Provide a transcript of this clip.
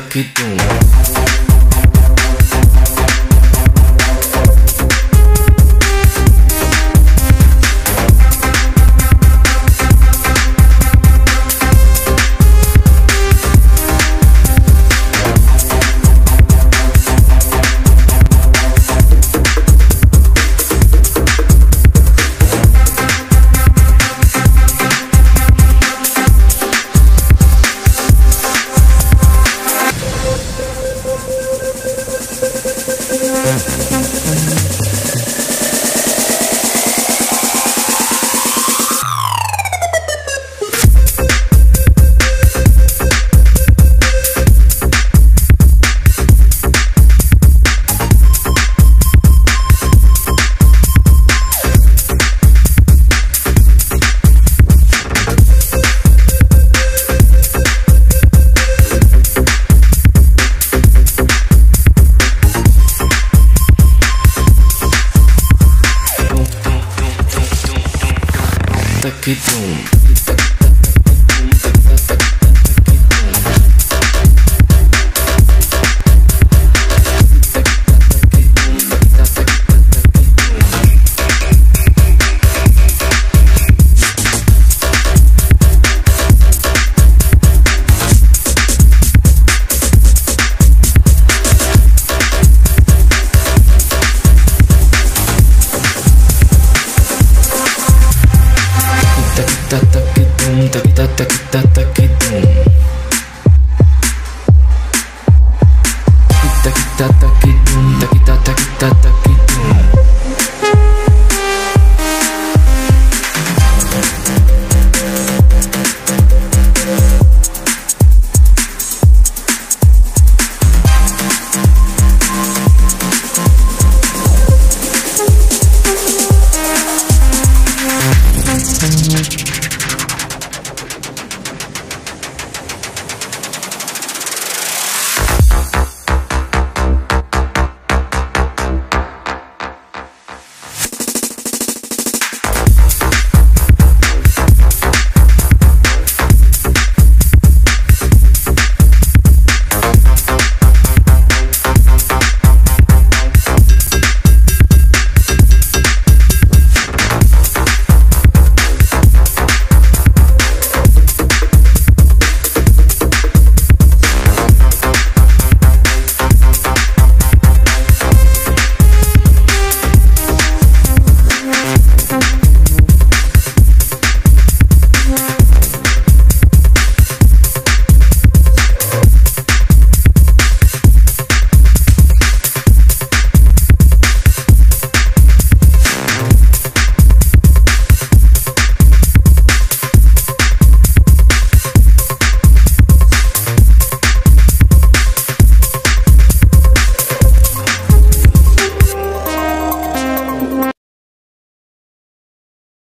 que dum. keep doing. Taquitum. Taquitum, taquita, taquita, taquitum. Taquita, taquitum, taquita, taquita, taquitum.